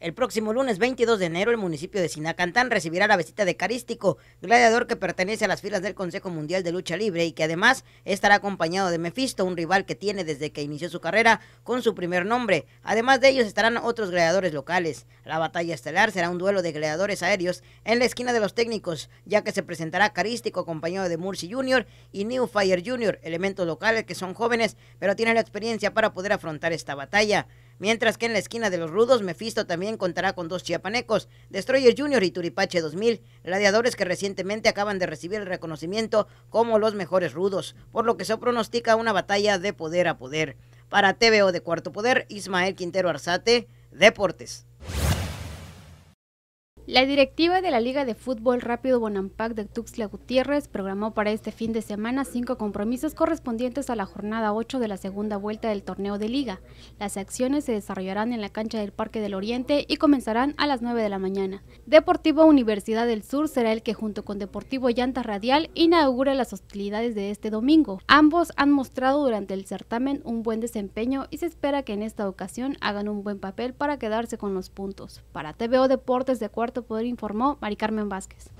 El próximo lunes 22 de enero, el municipio de Sinacantán recibirá la visita de Carístico, gladiador que pertenece a las filas del Consejo Mundial de Lucha Libre y que además estará acompañado de Mephisto, un rival que tiene desde que inició su carrera con su primer nombre. Además de ellos estarán otros gladiadores locales. La batalla estelar será un duelo de gladiadores aéreos en la esquina de los técnicos, ya que se presentará Carístico acompañado de Murci Jr. y New Fire Jr., elementos locales que son jóvenes pero tienen la experiencia para poder afrontar esta batalla mientras que en la esquina de los rudos, Mephisto también contará con dos chiapanecos, Destroyer Jr. y Turipache 2000, gladiadores que recientemente acaban de recibir el reconocimiento como los mejores rudos, por lo que se pronostica una batalla de poder a poder. Para TVO de Cuarto Poder, Ismael Quintero Arzate, Deportes. La directiva de la Liga de Fútbol Rápido Bonampac de Tuxtla Gutiérrez programó para este fin de semana cinco compromisos correspondientes a la jornada 8 de la segunda vuelta del torneo de liga. Las acciones se desarrollarán en la cancha del Parque del Oriente y comenzarán a las 9 de la mañana. Deportivo Universidad del Sur será el que junto con Deportivo Llanta Radial inaugure las hostilidades de este domingo. Ambos han mostrado durante el certamen un buen desempeño y se espera que en esta ocasión hagan un buen papel para quedarse con los puntos. Para TVO Deportes de Cuarto Poder informó Mari Carmen Vázquez.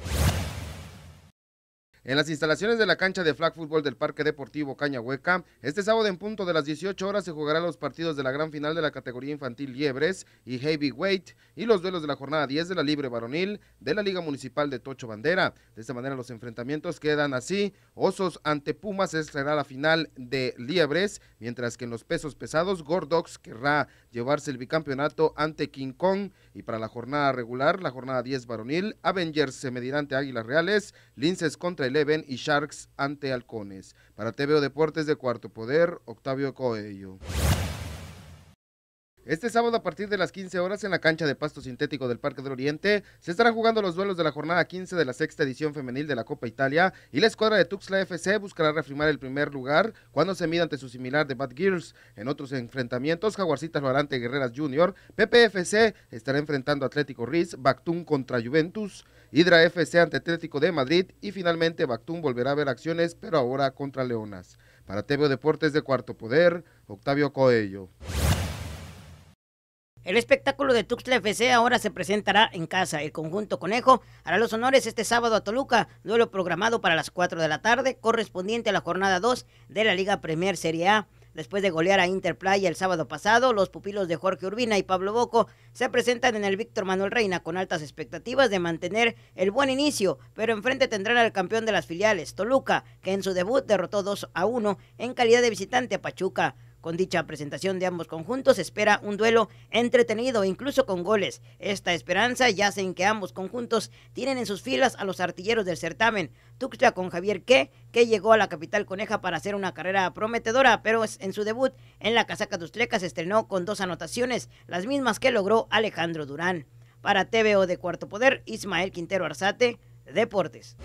En las instalaciones de la cancha de flag fútbol del Parque Deportivo Cañahueca, este sábado en punto de las 18 horas se jugarán los partidos de la gran final de la categoría infantil Liebres y Heavyweight y los duelos de la jornada 10 de la Libre Varonil de la Liga Municipal de Tocho Bandera. De esta manera los enfrentamientos quedan así. Osos ante Pumas será la final de Liebres, mientras que en los pesos pesados Gordox querrá llevarse el bicampeonato ante King Kong y para la jornada regular, la jornada 10 varonil, Avengers se medirá ante Águilas Reales, Linces contra Eleven y Sharks ante Halcones. Para TVO Deportes de Cuarto Poder, Octavio Coello. Este sábado a partir de las 15 horas en la cancha de pasto sintético del Parque del Oriente se estarán jugando los duelos de la jornada 15 de la sexta edición femenil de la Copa Italia y la escuadra de Tuxtla FC buscará reafirmar el primer lugar cuando se mida ante su similar de Bad Girls. En otros enfrentamientos, Jaguarcitas lo ante Guerreras Junior, PPFC estará enfrentando Atlético Riz, Bactún contra Juventus, Hidra FC ante Atlético de Madrid y finalmente Bactún volverá a ver acciones pero ahora contra Leonas. Para TV Deportes de Cuarto Poder, Octavio Coello. El espectáculo de Tuxtla FC ahora se presentará en casa. El conjunto Conejo hará los honores este sábado a Toluca, duelo programado para las 4 de la tarde, correspondiente a la jornada 2 de la Liga Premier Serie A. Después de golear a Interplay el sábado pasado, los pupilos de Jorge Urbina y Pablo Boco se presentan en el Víctor Manuel Reina con altas expectativas de mantener el buen inicio, pero enfrente tendrán al campeón de las filiales, Toluca, que en su debut derrotó 2 a 1 en calidad de visitante a Pachuca. Con dicha presentación de ambos conjuntos espera un duelo entretenido, incluso con goles. Esta esperanza yace en que ambos conjuntos tienen en sus filas a los artilleros del certamen. Tuxtla con Javier Que, que llegó a la capital coneja para hacer una carrera prometedora, pero en su debut en la casaca Tustleca se estrenó con dos anotaciones, las mismas que logró Alejandro Durán. Para TVO de Cuarto Poder, Ismael Quintero Arzate, Deportes.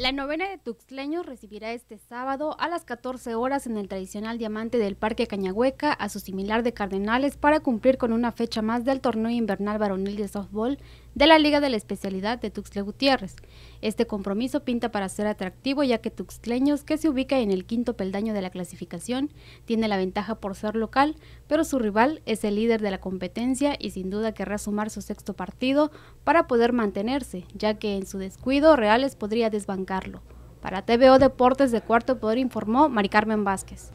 La novena de Tuxtleños recibirá este sábado a las 14 horas en el tradicional diamante del Parque Cañahueca a su similar de Cardenales para cumplir con una fecha más del torneo invernal varonil de softball de la Liga de la Especialidad de Tuxtla Gutiérrez. Este compromiso pinta para ser atractivo ya que Tuxtleños, que se ubica en el quinto peldaño de la clasificación, tiene la ventaja por ser local, pero su rival es el líder de la competencia y sin duda querrá sumar su sexto partido para poder mantenerse, ya que en su descuido Reales podría desbancarlo. Para TVO Deportes de Cuarto Poder informó Mari Carmen Vázquez.